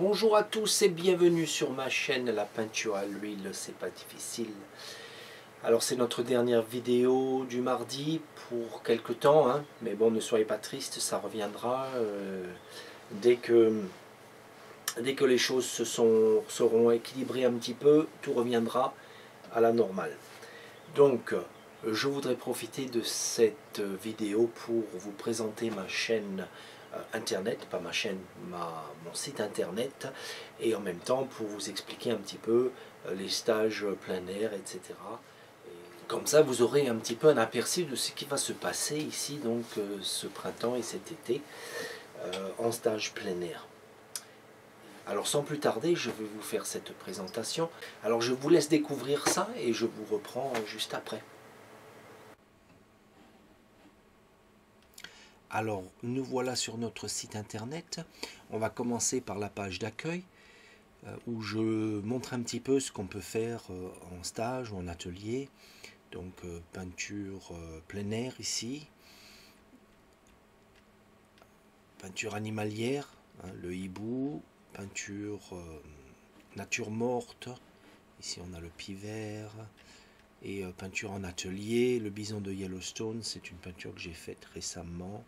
Bonjour à tous et bienvenue sur ma chaîne La peinture à l'huile, c'est pas difficile. Alors c'est notre dernière vidéo du mardi pour quelques temps, hein. mais bon ne soyez pas tristes, ça reviendra euh, dès, que, dès que les choses seront équilibrées un petit peu, tout reviendra à la normale. Donc je voudrais profiter de cette vidéo pour vous présenter ma chaîne internet, pas ma chaîne, mon site internet, et en même temps pour vous expliquer un petit peu euh, les stages plein air, etc. comme ça, vous aurez un petit peu un aperçu de ce qui va se passer ici, donc euh, ce printemps et cet été, en stage plein air. Alors sans plus tarder, je vais vous faire cette présentation. Alors je vous laisse découvrir ça et je vous reprends juste après. Alors, nous voilà sur notre site internet. On va commencer par la page d'accueil euh, où je montre un petit peu ce qu'on peut faire euh, en stage ou en atelier. Donc, euh, peinture plein air ici. Peinture animalière, hein, le hibou. Peinture nature morte. Ici, on a le pivert. Et peinture en atelier, le bison de Yellowstone, c'est une peinture que j'ai faite récemment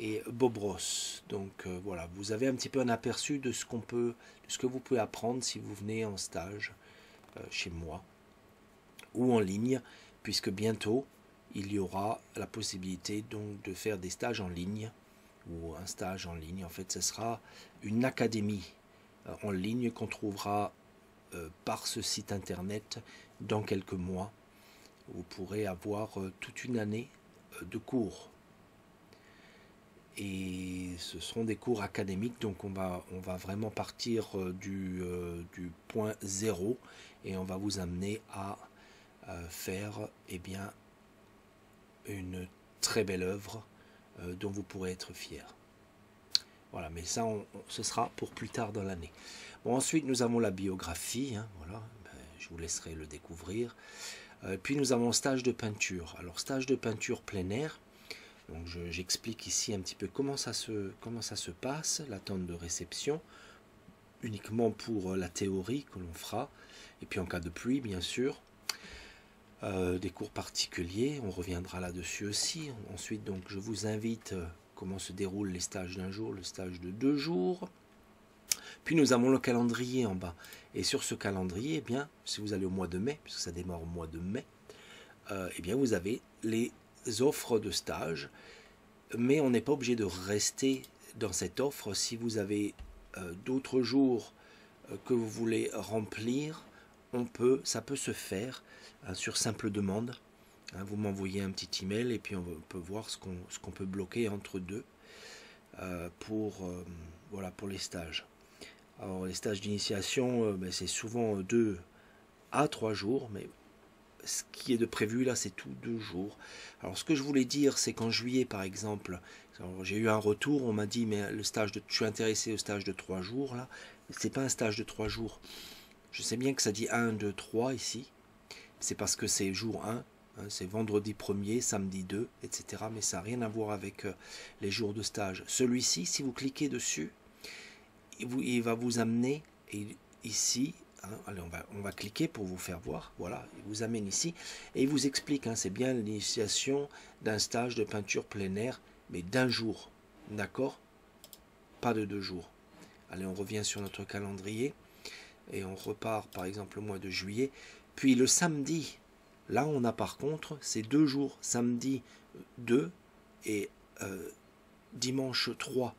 et Bob Ross. Donc euh, voilà, vous avez un petit peu un aperçu de ce qu'on peut, de ce que vous pouvez apprendre si vous venez en stage euh, chez moi ou en ligne, puisque bientôt il y aura la possibilité donc de faire des stages en ligne ou un stage en ligne. En fait, ce sera une académie euh, en ligne qu'on trouvera par ce site internet dans quelques mois. Vous pourrez avoir toute une année de cours et ce seront des cours académiques, donc on va, on va vraiment partir euh, du, euh, du point zéro et on va vous amener à faire eh bien, une très belle œuvre euh, dont vous pourrez être fier. Voilà, mais ça, ce sera pour plus tard dans l'année. Bon, ensuite, nous avons la biographie, hein, voilà, ben, je vous laisserai le découvrir. puis nous avons stage de peinture. Alors, stage de peinture plein air, j'explique ici un petit peu comment ça se, comment ça se passe, l'attente de réception, uniquement pour euh, la théorie que l'on fera, et puis en cas de pluie bien sûr. Euh, des cours particuliers, on reviendra là-dessus aussi. Ensuite, donc, je vous invite euh, comment se déroulent les stages d'un jour, le stage de deux jours. Puis nous avons le calendrier en bas. Et sur ce calendrier, eh bien, si vous allez au mois de mai, puisque ça démarre au mois de mai, eh bien, vous avez les offres de stage, mais on n'est pas obligé de rester dans cette offre. Si vous avez euh, d'autres jours euh, que vous voulez remplir, on peut, ça peut se faire hein, sur simple demande. Hein, vous m'envoyez un petit email et puis on peut voir ce qu'on peut bloquer entre deux euh, pour, voilà, pour les stages. Alors les stages d'initiation, ben, c'est souvent deux à trois jours, mais ce qui est de prévu là, c'est tout deux jours. Alors ce que je voulais dire, c'est qu'en juillet par exemple, j'ai eu un retour, on m'a dit mais le stage de, je suis intéressé au stage de trois jours là, c'est pas un stage de trois jours. Je sais bien que ça dit 1, 2, 3 ici, c'est parce que c'est jour 1, hein, c'est vendredi 1er, samedi 2, etc. Mais ça n'a rien à voir avec euh, les jours de stage. Celui-ci, si vous cliquez dessus, il va vous amener ici Hein, allez, on va, on va cliquer pour vous faire voir. Voilà, il vous amène ici et il vous explique. Hein, c'est bien l'initiation d'un stage de peinture plein air, mais d'un jour. D'accord? Pas de deux jours. Allez, on revient sur notre calendrier et on repart par exemple au mois de juillet. Puis le samedi, là on a par contre ces deux jours, samedi 2 et euh, dimanche 3.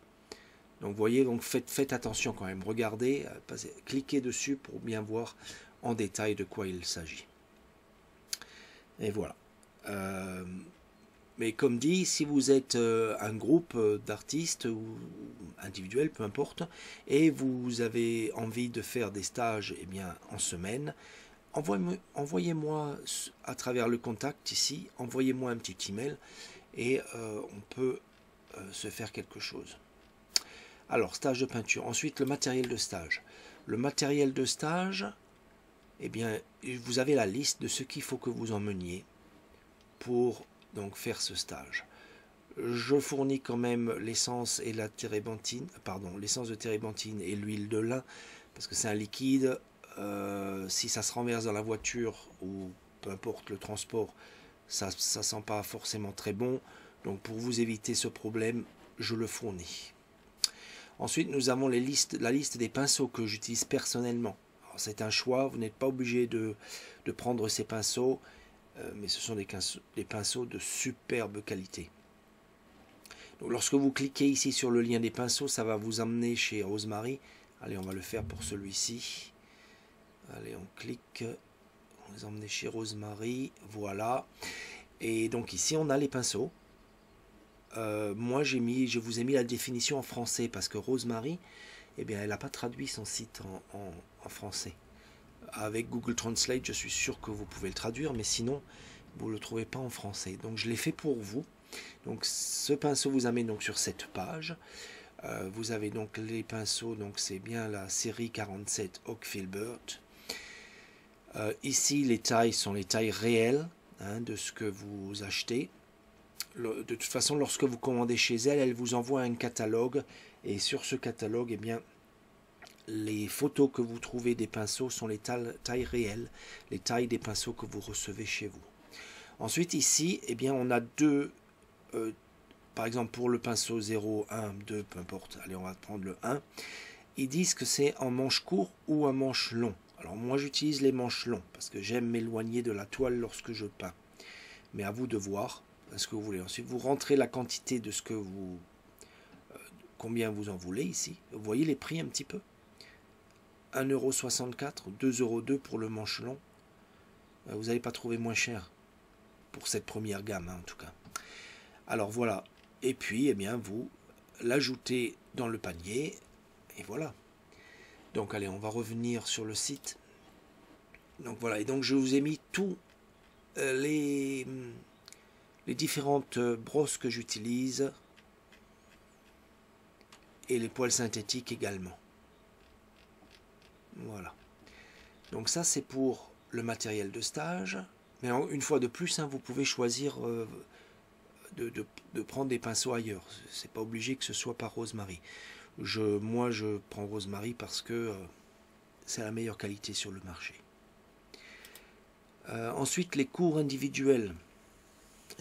Donc vous voyez, donc faites, faites attention quand même. Regardez, euh, cliquez dessus pour bien voir en détail de quoi il s'agit. Et voilà. Euh, mais comme dit, si vous êtes euh, un groupe d'artistes ou individuels, peu importe, et vous avez envie de faire des stages eh bien, en semaine, envoyez-moi à travers le contact ici, envoyez-moi un petit email et on peut se faire quelque chose. Alors, stage de peinture. Ensuite, le matériel de stage. Le matériel de stage, eh bien, vous avez la liste de ce qu'il faut que vous emmeniez pour donc faire ce stage. Je fournis quand même l'essence et la térébenthine, pardon, l'essence de térébenthine et l'huile de lin, parce que c'est un liquide. Euh, si ça se renverse dans la voiture ou peu importe le transport, ça ne sent pas forcément très bon. Donc pour vous éviter ce problème, je le fournis. Ensuite, nous avons la liste des pinceaux que j'utilise personnellement. C'est un choix, vous n'êtes pas obligé de, prendre ces pinceaux, euh, mais ce sont des, pinceaux de superbe qualité. Lorsque vous cliquez ici sur le lien des pinceaux, ça va vous emmener chez Rosemary. Allez, on va le faire pour celui-ci. Allez, on clique. On les emmener chez Rosemary. Voilà. Et donc ici, on a les pinceaux. Euh, moi, j'ai mis, je vous ai mis la définition en français parce que Rosemary, eh bien, elle n'a pas traduit son site en, français. Avec Google Translate, je suis sûr que vous pouvez le traduire, mais sinon, vous ne le trouvez pas en français. Donc, je l'ai fait pour vous. Donc, ce pinceau vous amène donc sur cette page. Euh, vous avez donc les pinceaux, donc c'est bien la série 47 Oak Filbert. Euh, ici, les tailles sont les tailles réelles hein, de ce que vous achetez de toute façon, lorsque vous commandez chez elle, elle vous envoie un catalogue. Et sur ce catalogue, eh bien, les photos que vous trouvez des pinceaux sont les tailles, réelles, les tailles des pinceaux que vous recevez chez vous. Ensuite, ici, eh bien, on a deux, euh, par exemple pour le pinceau 0, 1, 2, peu importe, allez, on va prendre le 1, ils disent que c'est en manche court ou en manche long. Alors moi, j'utilise les manches longs parce que j'aime m'éloigner de la toile lorsque je peins. Mais à vous de voir ce que vous voulez. Ensuite, vous rentrez la quantité de ce que vous... Euh, combien vous en voulez ici. Vous voyez les prix un petit peu 1,64€, 2,02€ pour le manche long. Euh, vous n'allez pas trouver moins cher pour cette première gamme, hein, en tout cas. Alors voilà. Et puis, eh bien, vous l'ajoutez dans le panier. Et voilà. Donc, allez, on va revenir sur le site. Donc voilà. Et donc, je vous ai mis tous euh, les les différentes euh, brosses que j'utilise et les poils synthétiques également. Voilà. Donc ça c'est pour le matériel de stage. Mais une fois de plus, hein, vous pouvez choisir euh, de, prendre des pinceaux ailleurs. C'est pas obligé que ce soit par Rosemary. Moi, je prends Rosemary parce que euh, c'est la meilleure qualité sur le marché. ensuite, les cours individuels.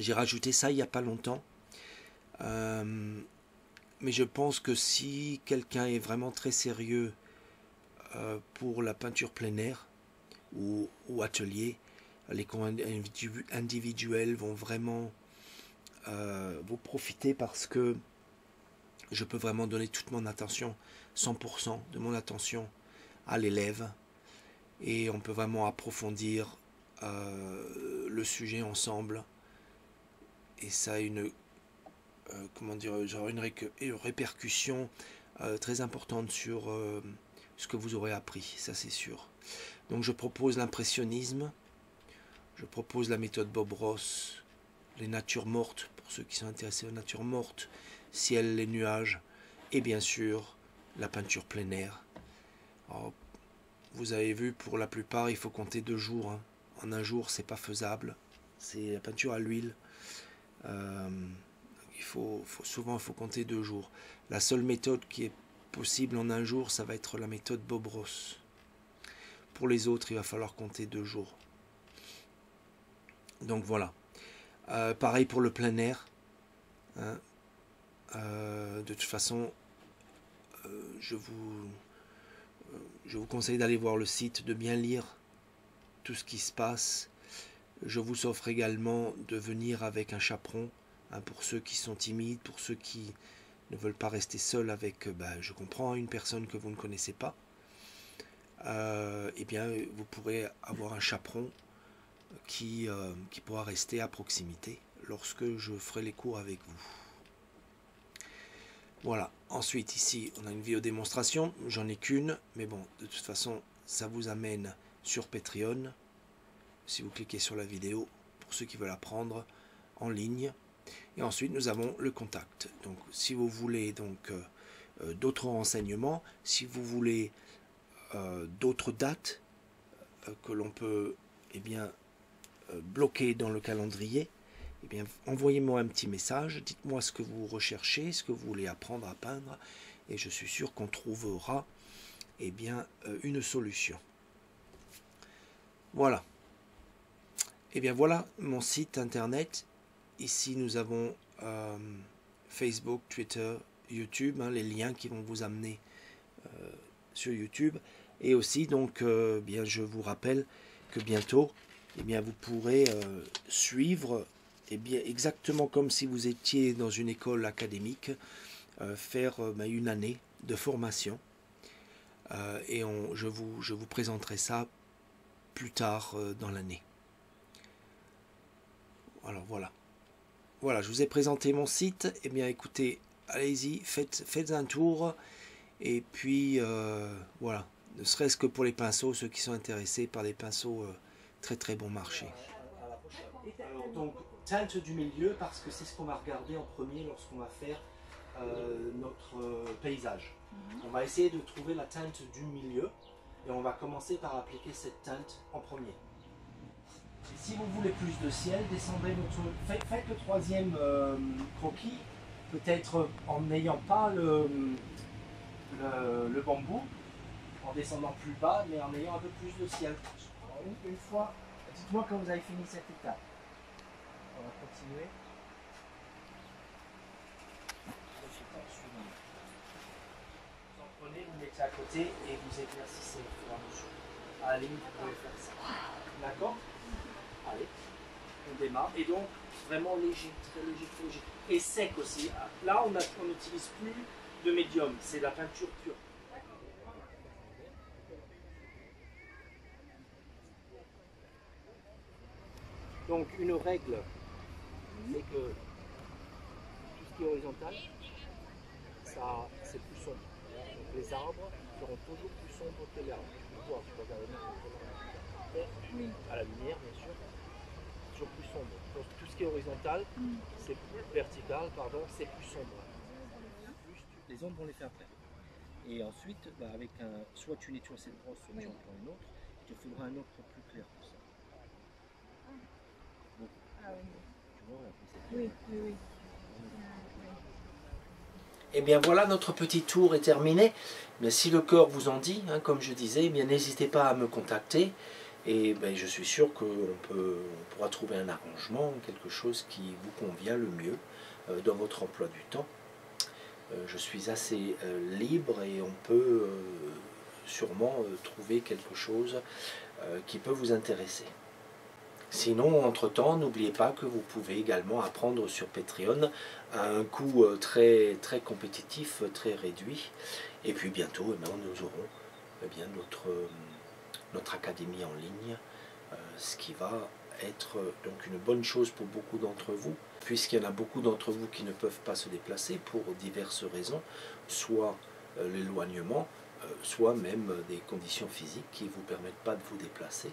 J'ai rajouté ça il n'y a pas longtemps. Euh, mais je pense que si quelqu'un est vraiment très sérieux euh, pour la peinture plein air ou, atelier, les cours individuels vont vraiment euh, vous profiter parce que je peux vraiment donner toute mon attention, 100% de mon attention à l'élève et on peut vraiment approfondir le sujet ensemble et ça a une, euh, comment dire, genre une, répercussion euh, très importante sur euh, ce que vous aurez appris, ça c'est sûr. Donc je propose l'impressionnisme, je propose la méthode Bob Ross, les natures mortes, pour ceux qui sont intéressés aux natures mortes, ciel, les nuages, et bien sûr la peinture plein air. vous avez vu, pour la plupart, il faut compter deux jours. Hein. En un jour, c'est pas faisable. C'est la peinture à l'huile. Euh, il faut, souvent il faut compter deux jours. La seule méthode qui est possible en un jour, ça va être la méthode Bob Ross. Pour les autres, il va falloir compter deux jours. Donc voilà. Euh, pareil pour le plein air. Hein. Euh, de toute façon, je, vous, je vous conseille d'aller voir le site, de bien lire tout ce qui se passe je vous offre également de venir avec un chaperon hein, pour ceux qui sont timides, pour ceux qui ne veulent pas rester seuls avec, euh, bah, je comprends, une personne que vous ne connaissez pas. Euh, eh bien, vous pourrez avoir un chaperon qui, euh, qui pourra rester à proximité lorsque je ferai les cours avec vous. Voilà. Ensuite, ici, on a une vidéo démonstration. J'en ai qu'une, mais bon, de toute façon, ça vous amène sur Patreon si vous cliquez sur la vidéo pour ceux qui veulent apprendre en ligne. Et ensuite, nous avons le contact. Donc, si vous voulez donc euh, euh, d'autres renseignements, si vous voulez euh, d'autres dates que l'on peut eh bien bloquer dans le calendrier, eh bien, envoyez-moi un petit message, dites-moi ce que vous recherchez, ce que vous voulez apprendre à peindre, et je suis sûr qu'on trouvera eh bien, une solution. Voilà. Eh bien voilà mon site internet. Ici nous avons euh, Facebook, Twitter, YouTube, hein, les liens qui vont vous amener euh, sur YouTube. Et aussi donc bien je vous rappelle que bientôt eh bien, vous pourrez suivre eh bien, exactement comme si vous étiez dans une école académique, faire ben, une année de formation euh, et je, vous, je vous présenterai ça plus tard euh, dans l'année. Alors voilà. Voilà, je vous ai présenté mon site. Eh bien écoutez, allez-y, faites, faites un tour. Et puis euh, voilà, ne serait-ce que pour les pinceaux, ceux qui sont intéressés par des pinceaux très très bon marché. Alors, donc, teinte du milieu, parce que c'est ce qu'on va regarder en premier lorsqu'on va faire notre paysage. Mhm. On va essayer de trouver la teinte du milieu et on va commencer par appliquer cette teinte en premier. Si vous voulez plus de ciel, descendez votre, faites, le troisième euh, croquis, peut-être en n'ayant pas le, le, bambou, en descendant plus bas, mais en ayant un peu plus de ciel. Une, fois, dites-moi quand vous avez fini cette étape. On va continuer. vous mettez à côté et vous éclaircissez au fur. À la limite, vous pouvez faire ça. D'accord? Allez, on démarre. Et donc, vraiment léger, très léger, très léger. Et sec aussi. Là, on n'utilise plus de médium, c'est la peinture pure. Donc, une règle, c'est que tout ce qui est horizontal, ça, c'est plus sombre les arbres seront toujours plus sombres que les arbres. Oui. à la lumière, bien sûr, toujours plus sombre. Donc, tout ce qui est horizontal, mm. c'est plus vertical, pardon, c'est plus sombre. les ombres, vont les faire après. Et ensuite, bah, avec un, soit tu nettoies cette brosse, soit tu en prends une autre, il te faudra un autre plus clair ça. Bon. Ah, oui. Tu vois, oui, oui, oui. Et eh bien voilà, notre petit tour est terminé. Mais si le corps vous en dit, hein, comme je disais, eh bien n'hésitez pas à me contacter. Et ben, je suis sûr qu'on on pourra trouver un arrangement, quelque chose qui vous convient le mieux euh, dans votre emploi du temps. Euh, je suis assez euh, libre et on peut sûrement trouver quelque chose qui peut vous intéresser. Sinon, entre-temps, n'oubliez pas que vous pouvez également apprendre sur Patreon à un coût très, très compétitif, très réduit. Et puis bientôt, eh bien, nous aurons eh bien, notre, notre académie en ligne, euh, ce qui va être donc une bonne chose pour beaucoup d'entre vous, puisqu'il y en a beaucoup d'entre vous qui ne peuvent pas se déplacer pour diverses raisons, soit l'éloignement, soit même des conditions physiques qui ne vous permettent pas de vous déplacer.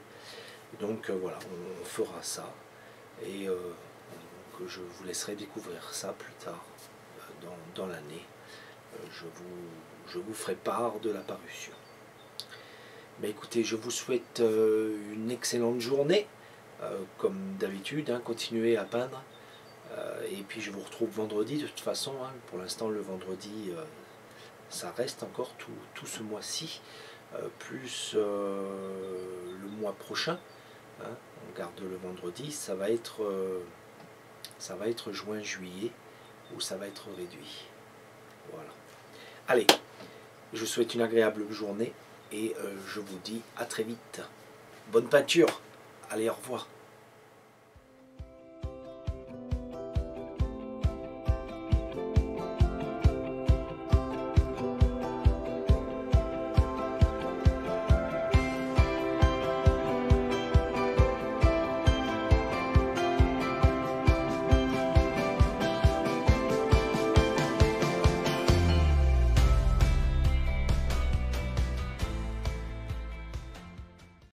Donc euh, voilà, on, fera ça. Et euh, je vous laisserai découvrir ça plus tard euh, dans, l'année. je vous ferai part de la parution. Mais écoutez, je vous souhaite une excellente journée. comme d'habitude, hein, continuez à peindre. et puis je vous retrouve vendredi de toute façon. Hein. pour l'instant, le vendredi, ça reste encore tout, tout ce mois-ci, plus le mois prochain. Hein, on garde le vendredi, ça va être, euh, ça va être juin-juillet où ça va être réduit. Voilà. Allez, je vous souhaite une agréable journée et euh, je vous dis à très vite. Bonne peinture. Allez, au revoir.